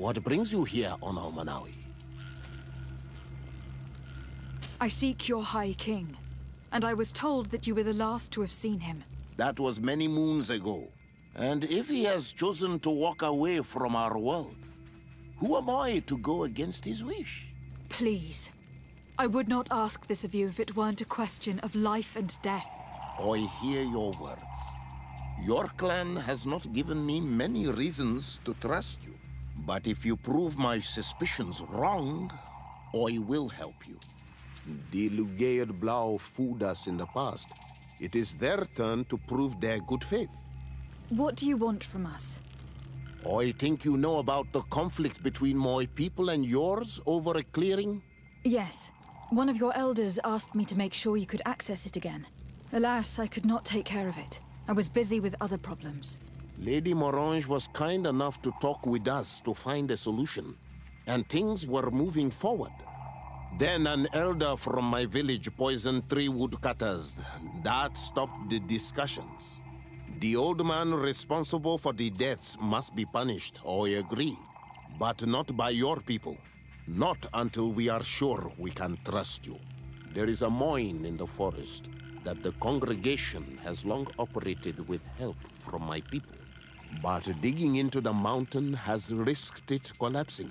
What brings you here, Onal Manawi? I seek your High King, and I was told that you were the last to have seen him. That was many moons ago. And if he has chosen to walk away from our world, who am I to go against his wish? Please. I would not ask this of you if it weren't a question of life and death. I hear your words. Your clan has not given me many reasons to trust you. But if you prove my suspicions wrong, I will help you. The Lugaid Blau fooled us in the past. It is their turn to prove their good faith. What do you want from us? I think you know about the conflict between my people and yours over a clearing? Yes. One of your elders asked me to make sure you could access it again. Alas, I could not take care of it. I was busy with other problems. Lady Morange was kind enough to talk with us to find a solution, and things were moving forward. Then an elder from my village poisoned three woodcutters. That stopped the discussions. The old man responsible for the deaths must be punished, I agree. But not by your people. Not until we are sure we can trust you. There is a mine in the forest that the congregation has long operated with help from my people. But digging into the mountain has risked it collapsing.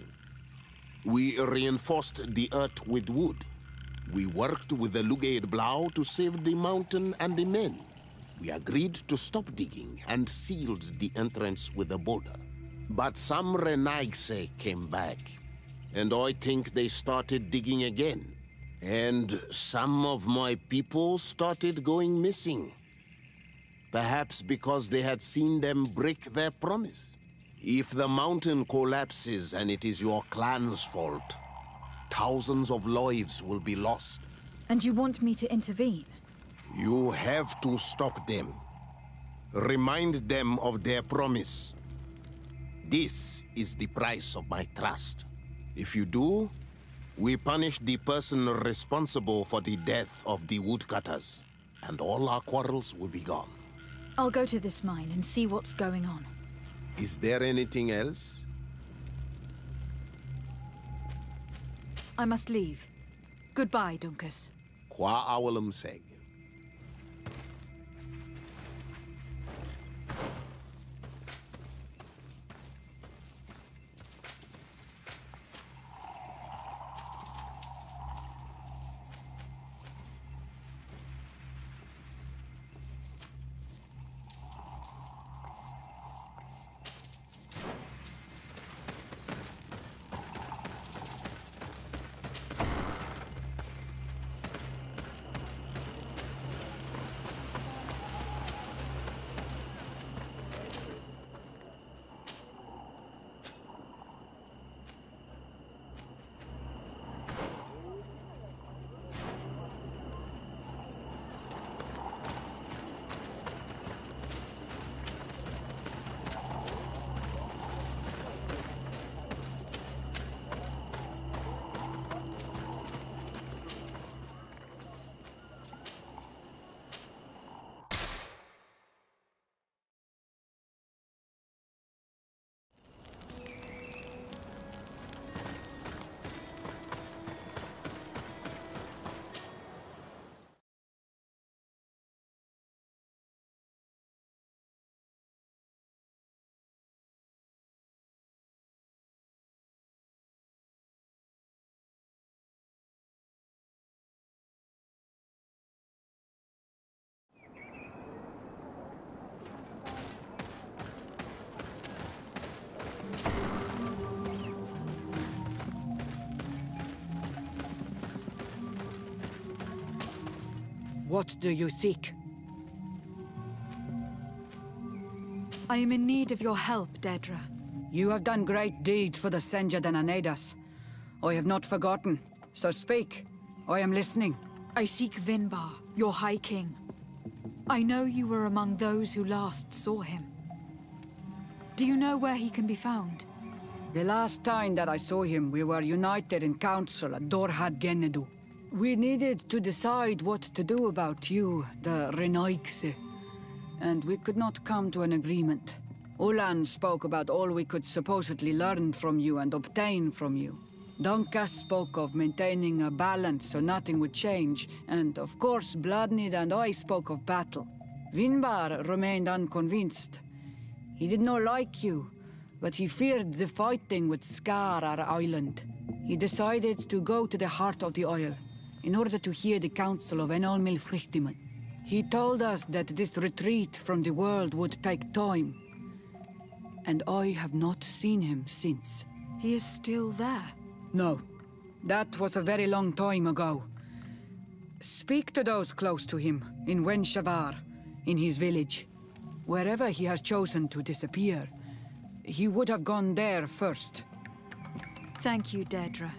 We reinforced the earth with wood. We worked with the Lugaid Blau to save the mountain and the men. We agreed to stop digging and sealed the entrance with a boulder. But some Renaigse came back, and I think they started digging again. And some of my people started going missing. Perhaps because they had seen them break their promise. If the mountain collapses and it is your clan's fault, thousands of lives will be lost. And you want me to intervene? You have to stop them. Remind them of their promise. This is the price of my trust. If you do, we punish the person responsible for the death of the woodcutters, and all our quarrels will be gone. I'll go to this mine and see what's going on. Is there anything else? I must leave. Goodbye, Dunkus. Qua awalum seg. What do you seek? I am in need of your help, Dedra. You have done great deeds for the Senja and Anedas. I have not forgotten, so speak. I am listening. I seek Vinbarr, your High King. I know you were among those who last saw him. Do you know where he can be found? The last time that I saw him, we were united in council at Dorhad Genedu. We needed to decide what to do about you, the Renaigse, and we could not come to an agreement. Ulan spoke about all we could supposedly learn from you and obtain from you. Dunkas spoke of maintaining a balance so nothing would change, and of course Bloodnid and I spoke of battle. Vinbarr remained unconvinced. He did not like you, but he feared the fighting would scar our island. He decided to go to the heart of the oil, in order to hear the counsel of Enol Milfrichtiman. He told us that this retreat from the world would take time, and I have not seen him since. He is still there. No, that was a very long time ago. Speak to those close to him, in Wenshavar, in his village. Wherever he has chosen to disappear, he would have gone there first. Thank you, Dedra.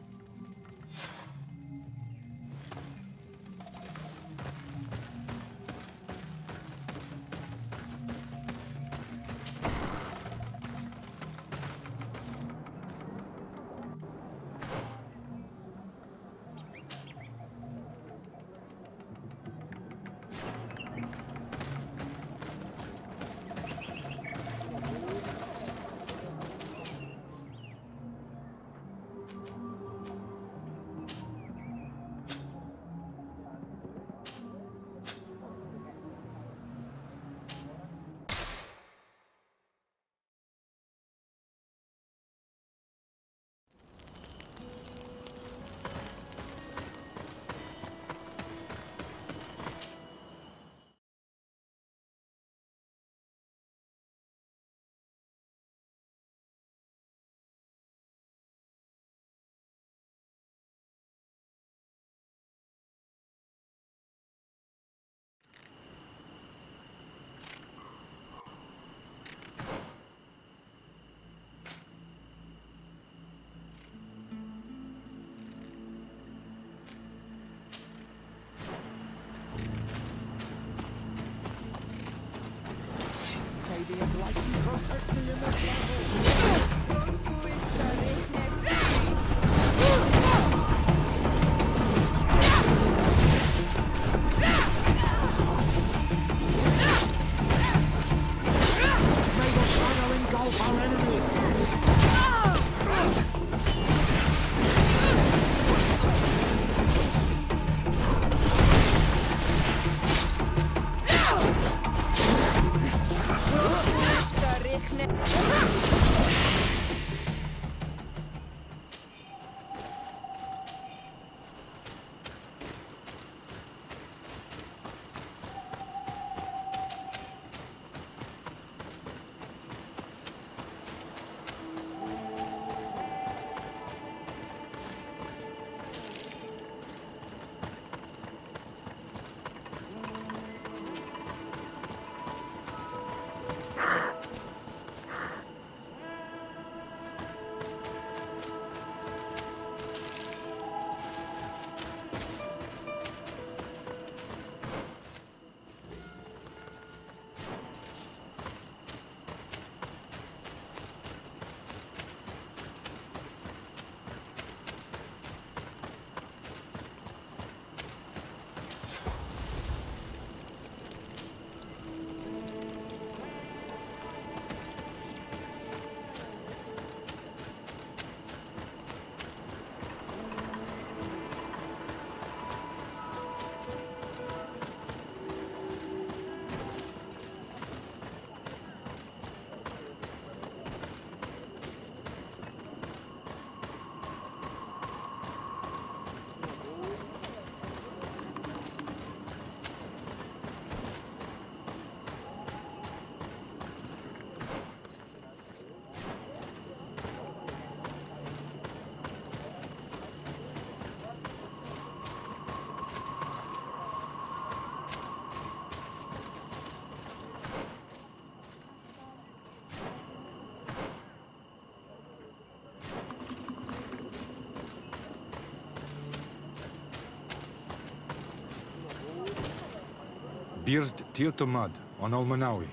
Bird Tiotomad on Almanawi.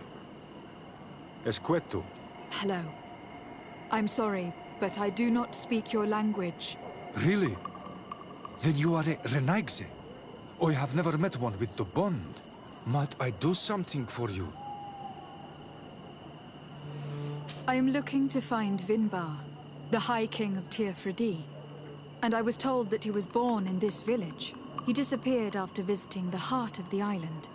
Esqueto. Hello. I'm sorry, but I do not speak your language. Really? Then you are a Renaigse. I have never met one with the bond. Might I do something for you? I am looking to find Vinbarr, the High King of Teer Fradee. And I was told that he was born in this village. He disappeared after visiting the heart of the island.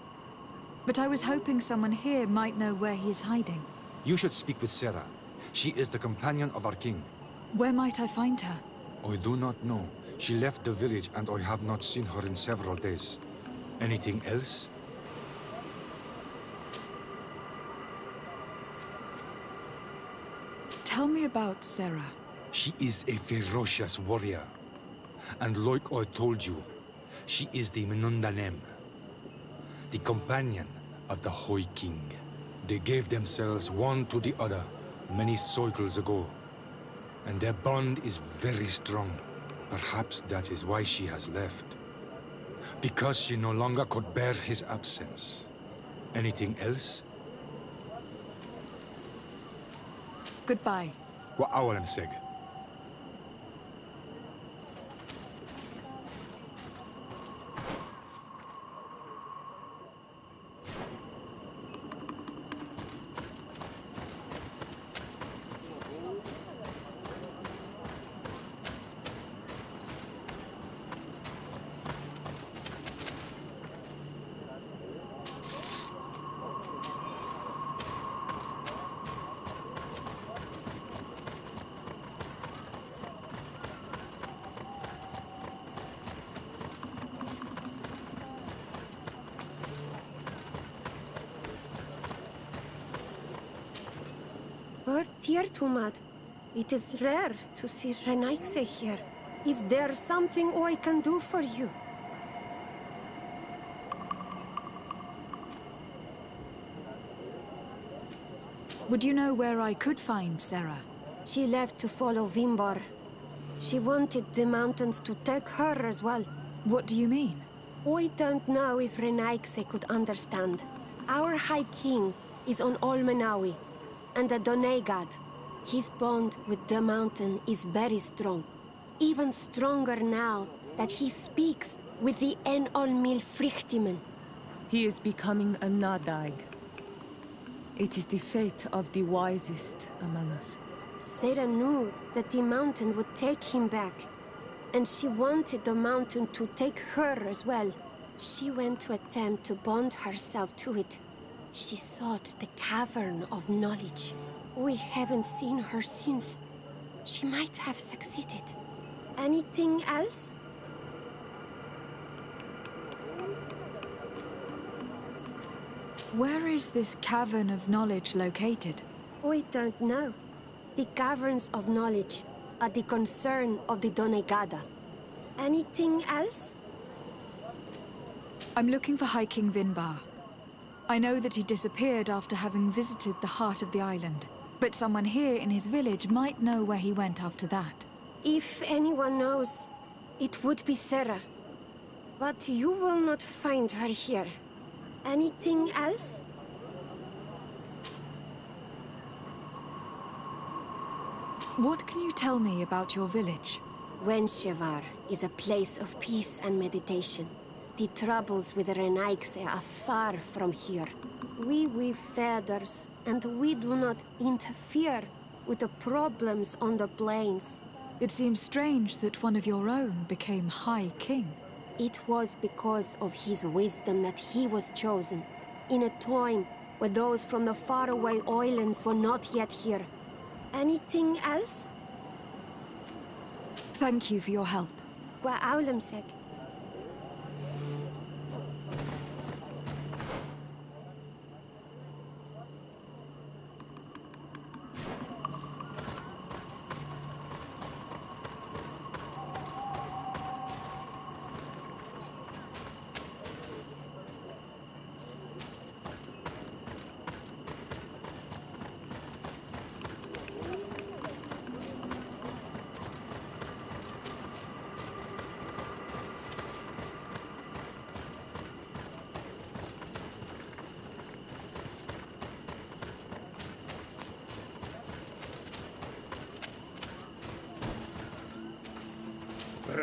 But I was hoping someone here might know where he is hiding. You should speak with Cera. She is the companion of our king. Where might I find her? I do not know. She left the village and I have not seen her in several days. Anything else? Tell me about Cera. She is a ferocious warrior. And like I told you, she is the Menundanem, the companion of the High King. They gave themselves one to the other many cycles ago. And their bond is very strong. Perhaps that is why she has left. Because she no longer could bear his absence. Anything else? Goodbye. Wa awalan seg. Her Tumad. It is rare to see Renaigse here. Is there something I can do for you? Would you know where I could find Cera? She left to follow Vinbarr. She wanted the mountains to take her as well. What do you mean? I don't know if Renaigse could understand. Our High King is on Olmenawi, and the Donegad. His bond with the mountain is very strong. Even stronger now that he speaks with the En Olmil Frichtimen. He is becoming a Nadaig. It is the fate of the wisest among us. Cera knew that the mountain would take him back, and she wanted the mountain to take her as well. She went to attempt to bond herself to it. She sought the cavern of knowledge. We haven't seen her since. She might have succeeded. Anything else? Where is this cavern of knowledge located? We don't know. The caverns of knowledge are the concern of the Donegada. Anything else? I'm looking for High King Vinbarr. I know that he disappeared after having visited the heart of the island, but someone here in his village might know where he went after that. If anyone knows, it would be Cera. But you will not find her here. Anything else? What can you tell me about your village? Wenshevar is a place of peace and meditation. The troubles with Renaigse are far from here. We weave feathers, and we do not interfere with the problems on the plains. It seems strange that one of your own became High King. It was because of his wisdom that he was chosen, in a time where those from the faraway islands were not yet here. Anything else? Thank you for your help. Wa aulemsek.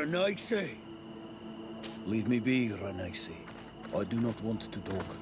Renaise! Leave me be, Renaise. I do not want to talk.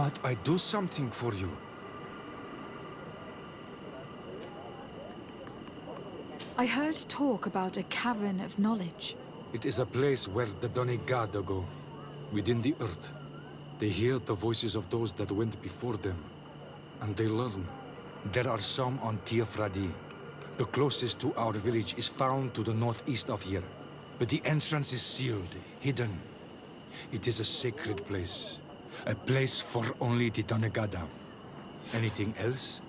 Might I do something for you? I heard talk about a cavern of knowledge. It is a place where the Donegada go, within the earth. They hear the voices of those that went before them, and they learn. There are some on Teer Fradee. The closest to our village is found to the northeast of here. But the entrance is sealed, hidden. It is a sacred place. A place for only the Donegada. Anything else?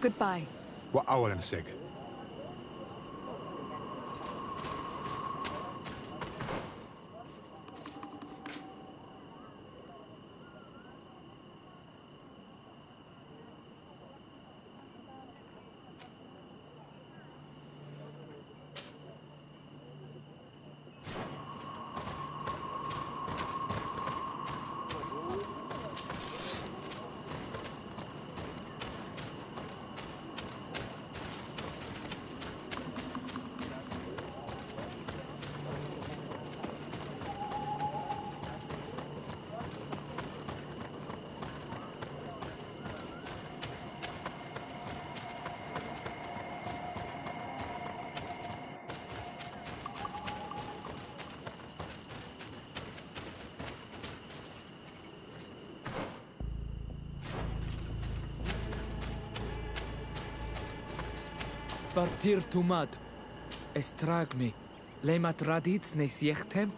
Goodbye. Wa awalan seg. Partir tumad. Estragmi. Lemat radits ne siechtem?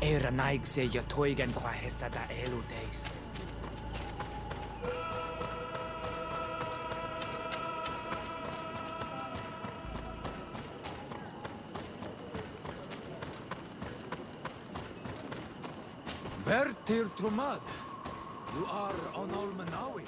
Era naig se ya toigen qua hesa da eludeis. Bertir Trumad, you are on Olmanawi.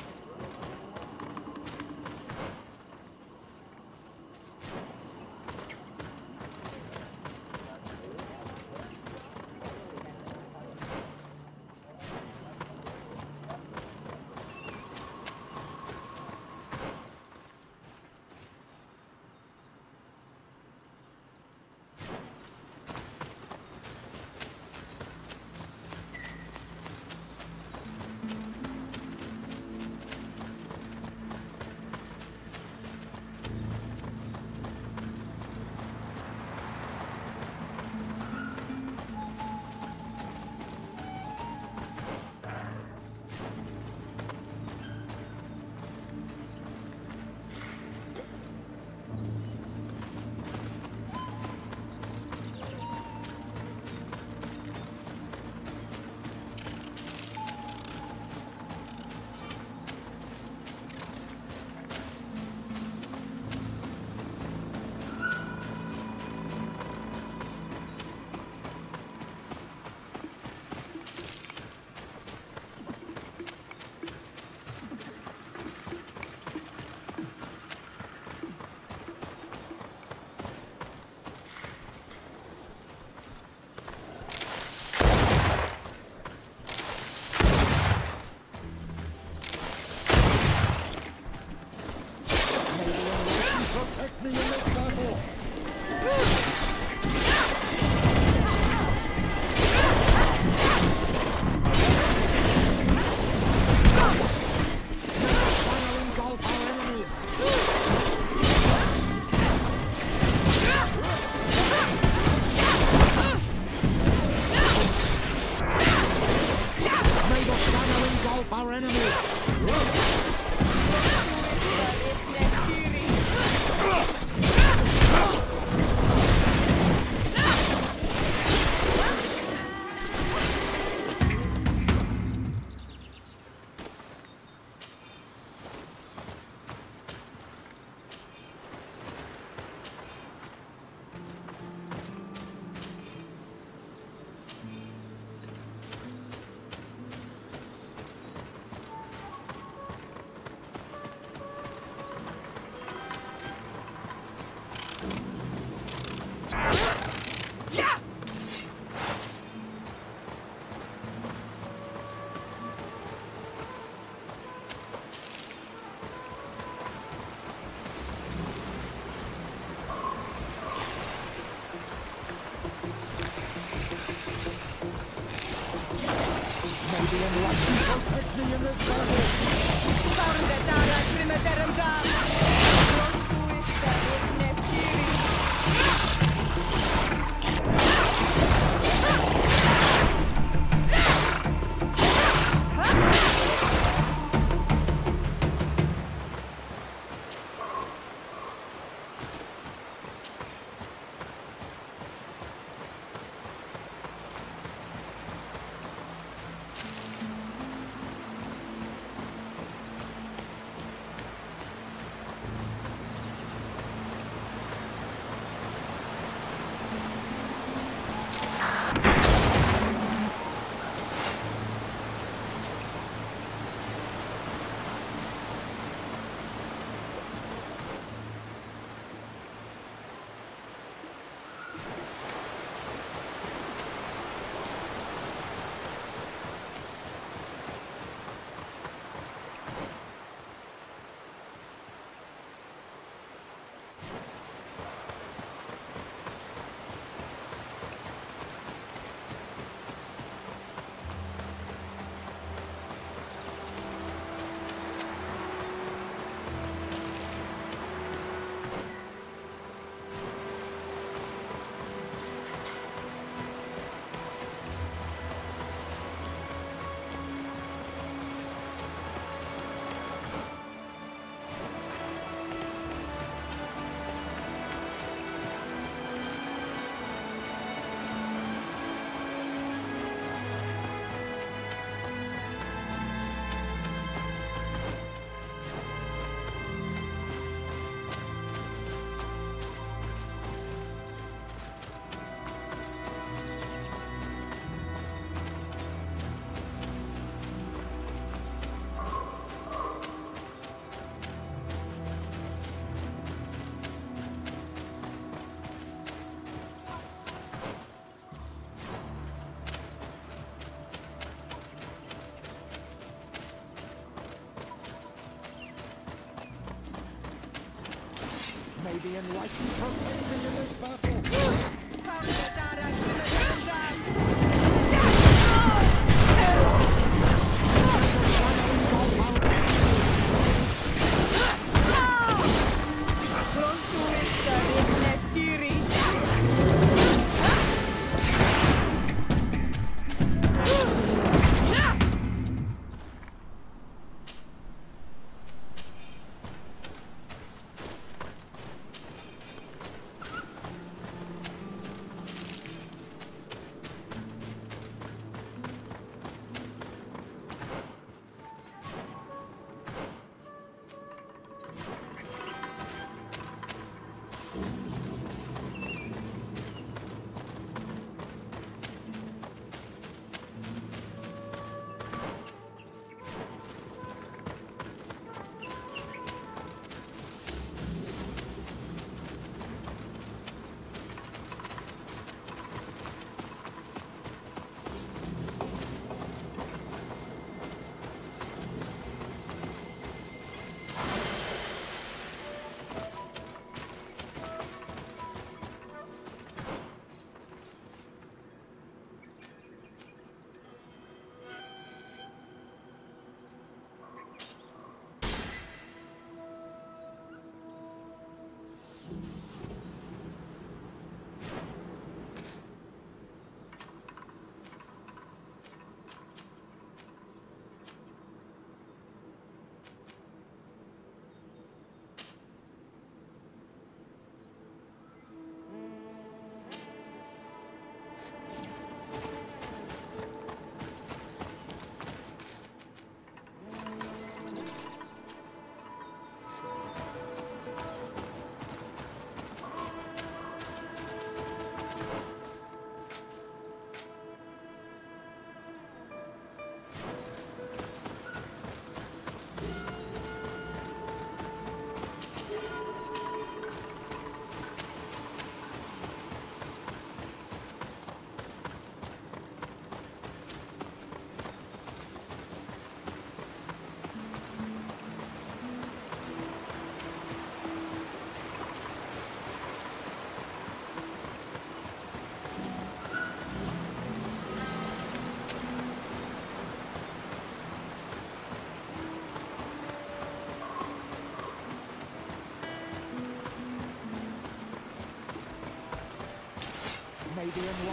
May the enlightened protect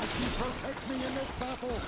protect me in this battle!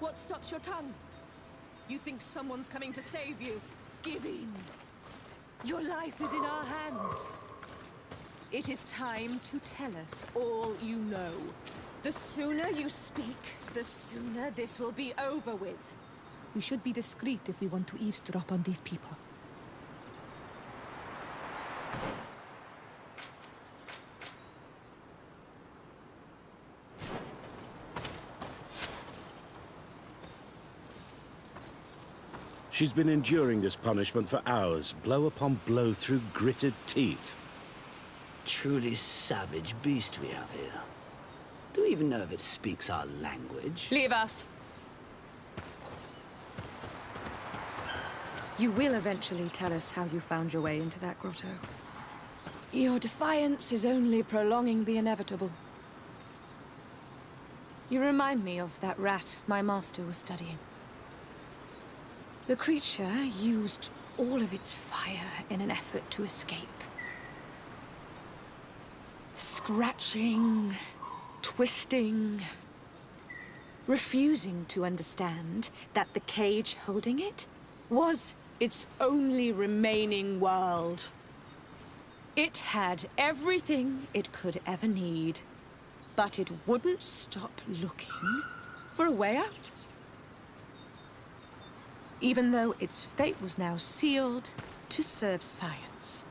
What stops your tongue? You think someone's coming to save you? Give in. Your life is in our hands. It is time to tell us all you know. The sooner you speak, the sooner this will be over with. We should be discreet if we want to eavesdrop on these people. She's been enduring this punishment for hours, blow upon blow through gritted teeth. truly savage beast we have here. Do we even know if it speaks our language? Leave us. You will eventually tell us how you found your way into that grotto. Your defiance is only prolonging the inevitable. You remind me of that rat my master was studying. The creature used all of its fire in an effort to escape. Scratching, twisting, refusing to understand that the cage holding it was its only remaining world. It had everything it could ever need, but it wouldn't stop looking for a way out. Even though its fate was now sealed to serve science.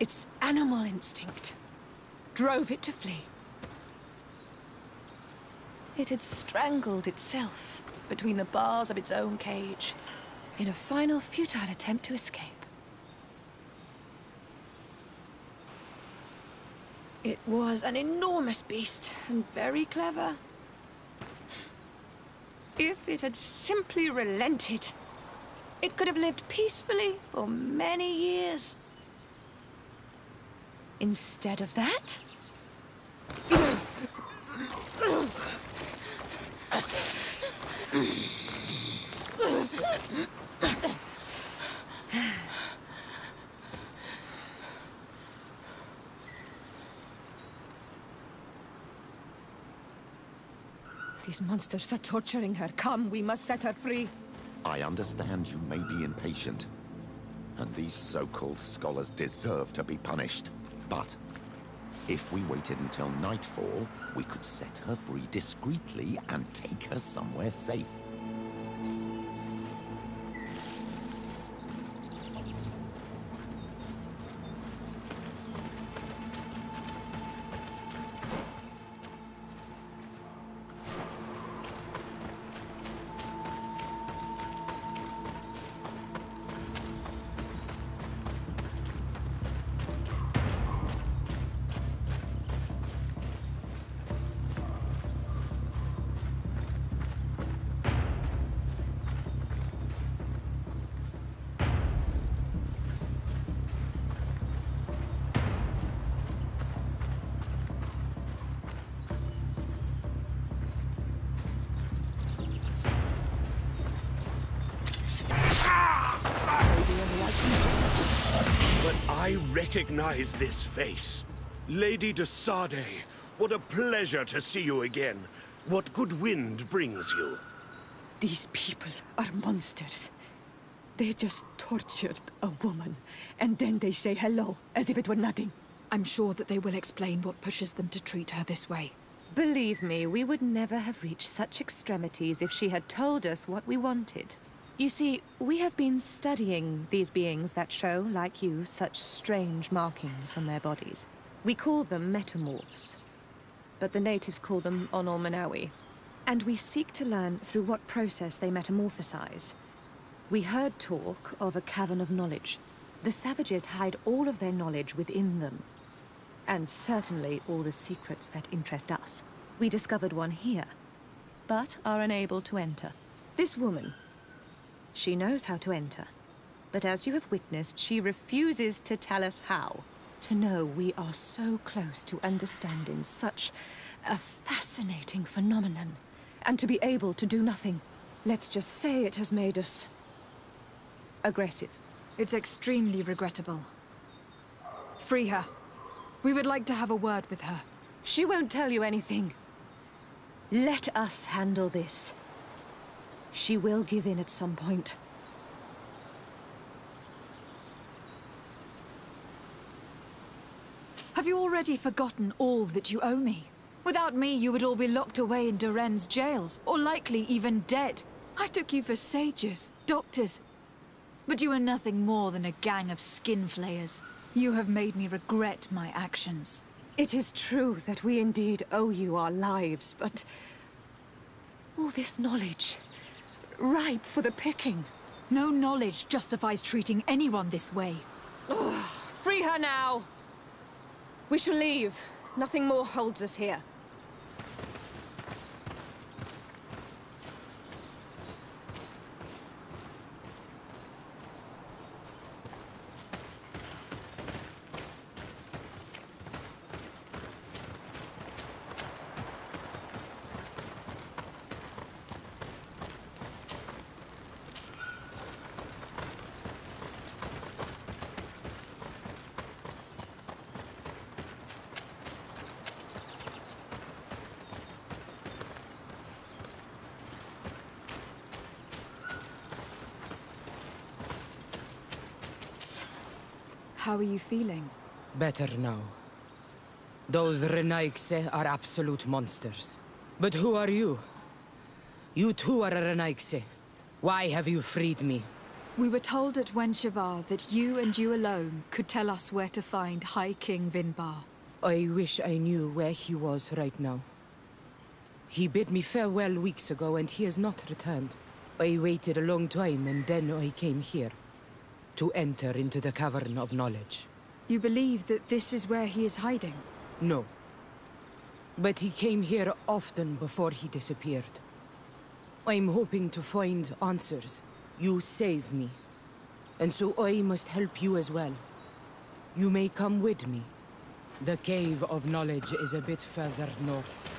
Its animal instinct drove it to flee. It had strangled itself between the bars of its own cage in a final futile attempt to escape. It was an enormous beast and very clever. If it had simply relented, it could have lived peacefully for many years. Instead of that... These monsters are torturing her. Come, we must set her free. I understand you may be impatient. And these so-called scholars deserve to be punished. But if we waited until nightfall, we could set her free discreetly and take her somewhere safe. Recognize this face. Lady de Sardet, what a pleasure to see you again. What good wind brings you? These people are monsters. They just tortured a woman, and then they say hello, as if it were nothing. I'm sure that they will explain what pushes them to treat her this way. Believe me, we would never have reached such extremities if she had told us what we wanted. You see, we have been studying these beings that show, like you, such strange markings on their bodies. We call them metamorphs, but the natives call them Onolmanawi. And we seek to learn through what process they metamorphosize. We heard talk of a cavern of knowledge. The savages hide all of their knowledge within them. And certainly all the secrets that interest us. We discovered one here, but are unable to enter. This woman, she knows how to enter. But as you have witnessed, she refuses to tell us how. To know we are so close to understanding such a fascinating phenomenon, and to be able to do nothing. Let's just say it has made us... aggressive. It's extremely regrettable. Free her. We would like to have a word with her. She won't tell you anything. Let us handle this. She will give in at some point. Have you already forgotten all that you owe me? Without me, you would all be locked away in Duren's jails, or likely even dead. I took you for sages, doctors. But you are nothing more than a gang of skin flayers. You have made me regret my actions. It is true that we indeed owe you our lives, but... All this knowledge... ripe for the picking. No knowledge justifies treating anyone this way. Free her now! We shall leave. Nothing more holds us here. How are you feeling? Better now. Those Renaigse are absolute monsters. But who are you? You too are a Renaigse. Why have you freed me? We were told at Wenshavar that you and you alone could tell us where to find High King Vinbarr. I wish I knew where he was right now. He bid me farewell weeks ago and he has not returned. I waited a long time and then I came here. To enter into the Cavern of Knowledge. You believe that this is where he is hiding? No. But he came here often before he disappeared. I'm hoping to find answers. You save me. And so I must help you as well. You may come with me. The Cave of Knowledge is a bit further north.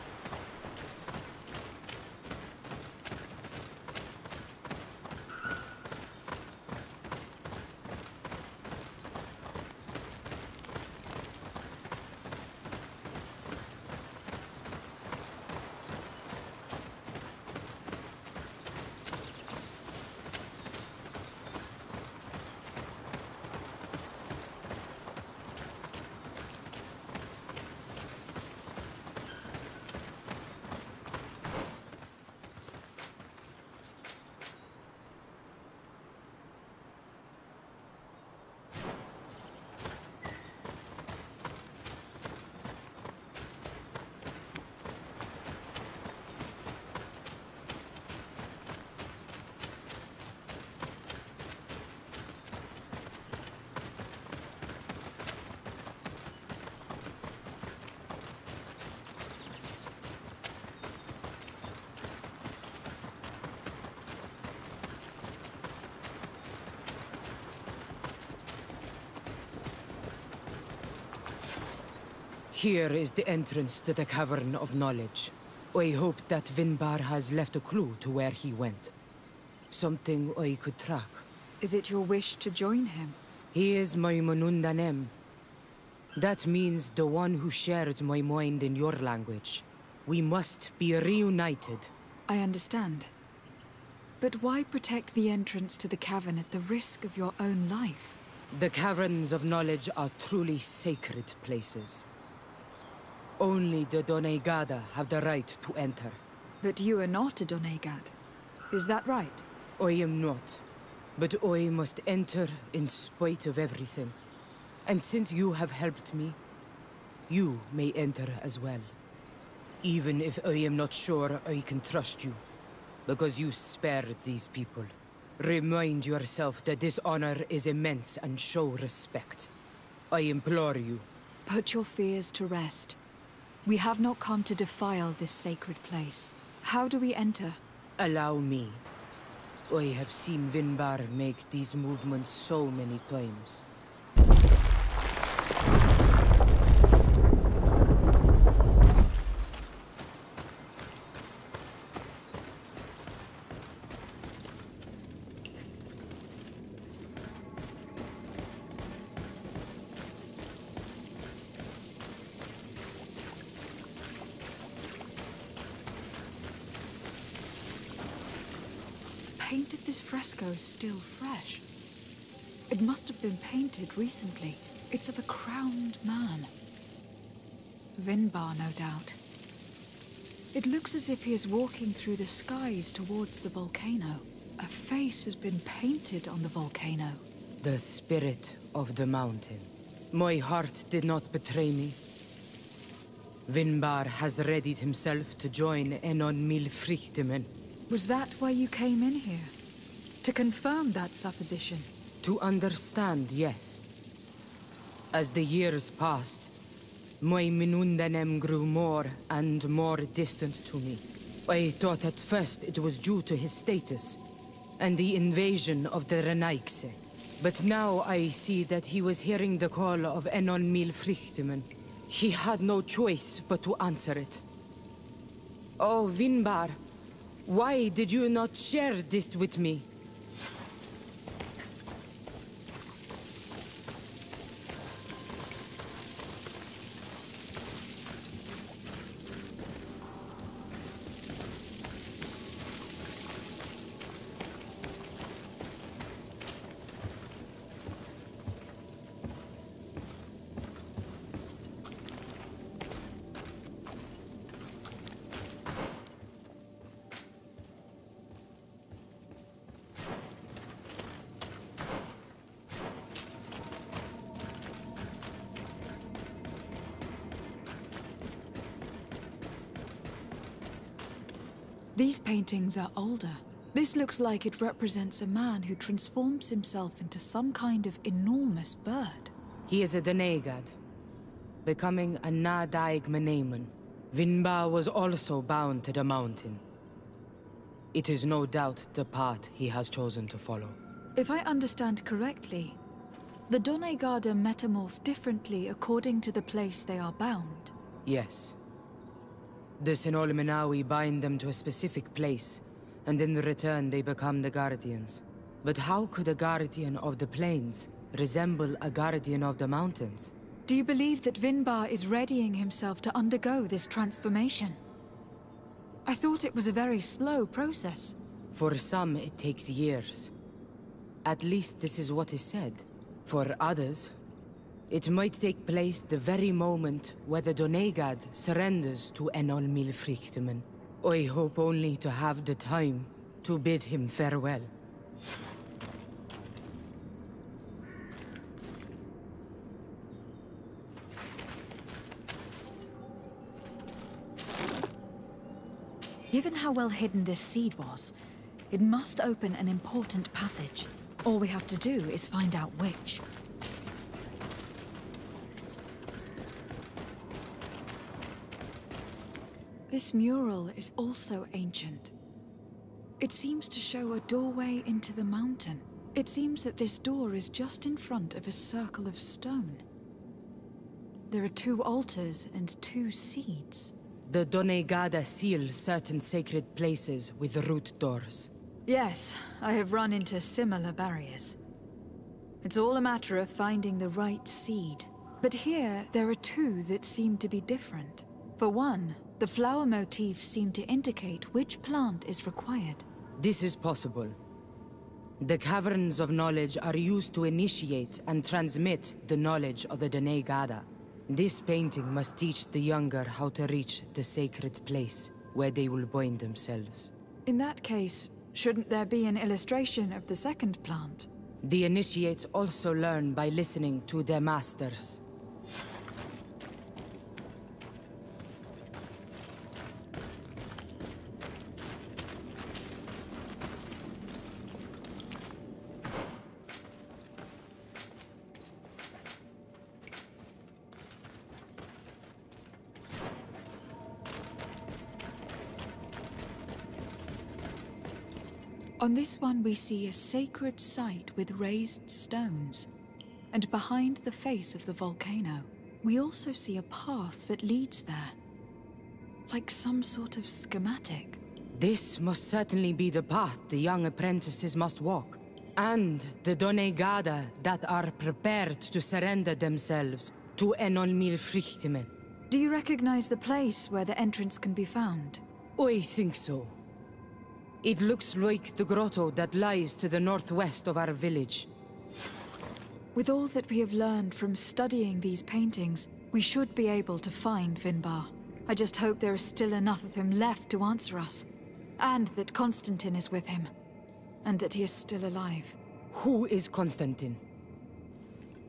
Here is the entrance to the Cavern of Knowledge. I hope that Vinbarr has left a clue to where he went. Something I could track. Is it your wish to join him? He is my Manundanem. That means the one who shares my mind in your language. We must be reunited. I understand. But why protect the entrance to the cavern at the risk of your own life? The Caverns of Knowledge are truly sacred places. Only the Doneigada have the right to enter. But you are not a Doneigad. Is that right? I am not. But I must enter in spite of everything. And since you have helped me, you may enter as well. Even if I am not sure I can trust you. Because you spared these people. Remind yourself that this honor is immense and show respect. I implore you. Put your fears to rest. We have not come to defile this sacred place. How do we enter? Allow me. I have seen Vinbarr make these movements so many times. It must have been painted recently. It's of a crowned man. Vinbarr, no doubt. It looks as if he is walking through the skies towards the volcano. A face has been painted on the volcano. The spirit of the mountain. My heart did not betray me. Vinbarr has readied himself to join Enon Milfrichtemen. Was that why you came in here? To confirm that supposition? To understand, yes. As the years passed, my Minundanem grew more and more distant to me. I thought at first it was due to his status and the invasion of the Renaigse. But now I see that he was hearing the call of Enon Mil Frichtimen. He had no choice but to answer it. Oh, Vinbarr, why did you not share this with me? These paintings are older. This looks like it represents a man who transforms himself into some kind of enormous bird. He is a Doneigad, becoming a Nadaig Meneman. Vinbarr was also bound to the mountain. It is no doubt the path he has chosen to follow. If I understand correctly, the Doneigada metamorph differently according to the place they are bound. Yes. The Sinolmenawi bind them to a specific place, and in return they become the Guardians. But how could a Guardian of the Plains resemble a Guardian of the Mountains? Do you believe that Vinbarr is readying himself to undergo this transformation? I thought it was a very slow process. For some, it takes years. At least this is what is said. For others, it might take place the very moment where the Doneigad surrenders to Enol Milfrichtemen. I hope only to have the time to bid him farewell. Given how well hidden this seed was, it must open an important passage. All we have to do is find out which. This mural is also ancient. It seems to show a doorway into the mountain. It seems that this door is just in front of a circle of stone. There are two altars and two seeds. The Doneigada seal certain sacred places with root doors. Yes, I have run into similar barriers. It's all a matter of finding the right seed. But here, there are two that seem to be different. For one, the flower motifs seem to indicate which plant is required. This is possible. The Caverns of Knowledge are used to initiate and transmit the knowledge of the Doneigada. This painting must teach the younger how to reach the sacred place where they will bind themselves. In that case, shouldn't there be an illustration of the second plant? The initiates also learn by listening to their masters. On this one we see a sacred site with raised stones. And behind the face of the volcano, we also see a path that leads there. Like some sort of schematic. This must certainly be the path the young apprentices must walk. And the Doneigada that are prepared to surrender themselves to Enolmir Frichtimen. Do you recognize the place where the entrance can be found? I think so. It looks like the grotto that lies to the northwest of our village. With all that we have learned from studying these paintings, we should be able to find Vinbarr. I just hope there is still enough of him left to answer us. And that Constantin is with him. And that he is still alive. Who is Constantin?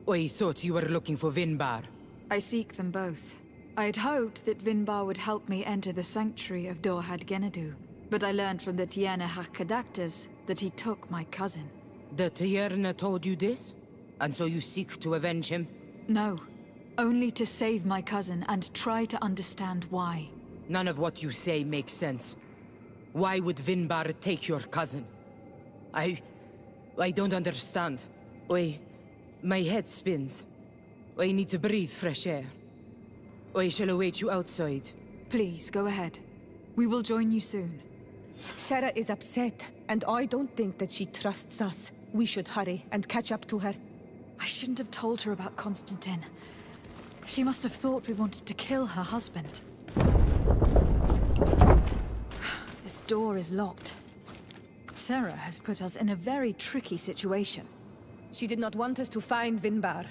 I thought you were looking for Vinbarr. I seek them both. I had hoped that Vinbarr would help me enter the sanctuary of Dorhad Genadu. But I learned from the Tiana Hakadactas that he took my cousin. The Tierna told you this? And so you seek to avenge him? No. Only to save my cousin and try to understand why. None of what you say makes sense. Why would Vinbarr take your cousin? I... I don't understand. I... My head spins. I need to breathe fresh air. I shall await you outside. Please, go ahead. We will join you soon. Cera is upset, and I don't think that she trusts us. We should hurry and catch up to her. I shouldn't have told her about Constantin. She must have thought we wanted to kill her husband. This door is locked. Cera has put us in a very tricky situation. She did not want us to find Vinbarr.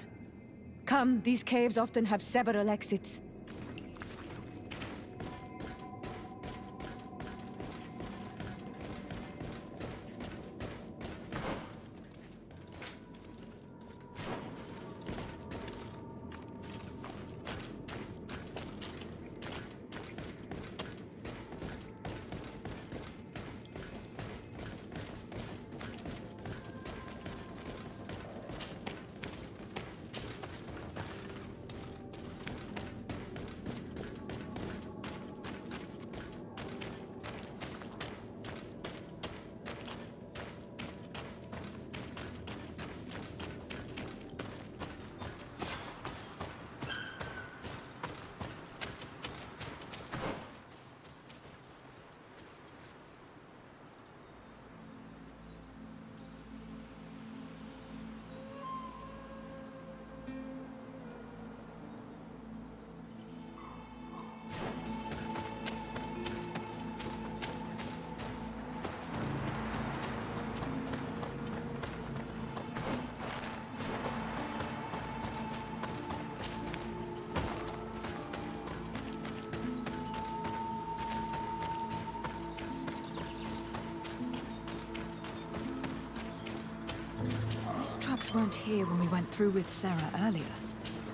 Come, these caves often have several exits. Through with Cera earlier.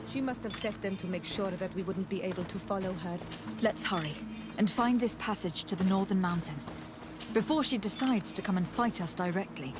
She must have set them to make sure that we wouldn't be able to follow her. Let's hurry and find this passage to the Northern Mountain. Before she decides to come and fight us directly.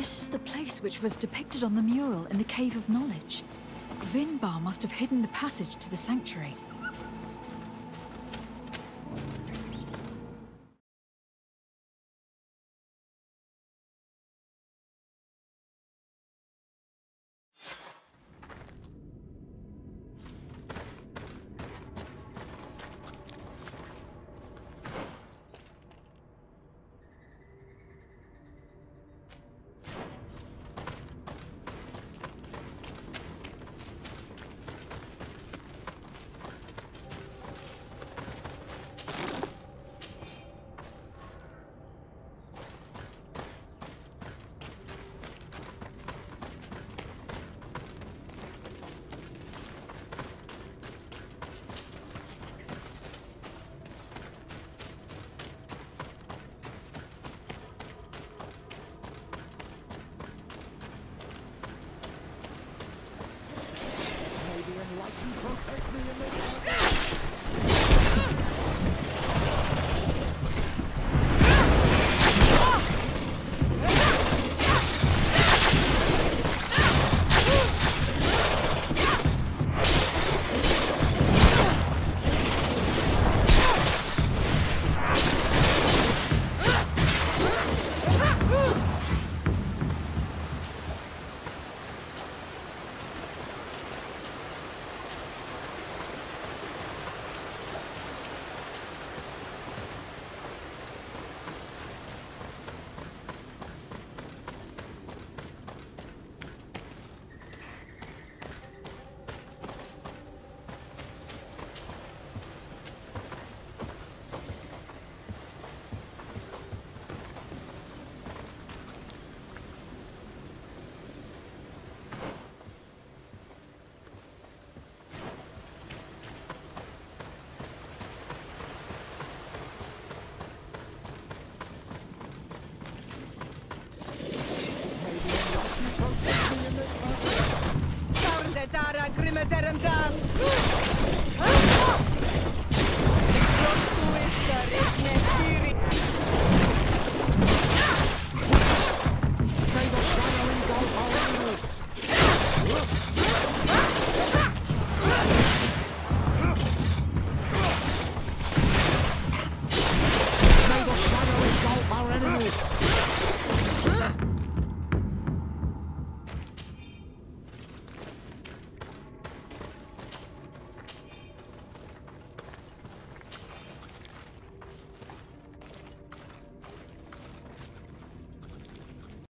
This is the place which was depicted on the mural in the Cave of Knowledge. Vinbarr must have hidden the passage to the sanctuary.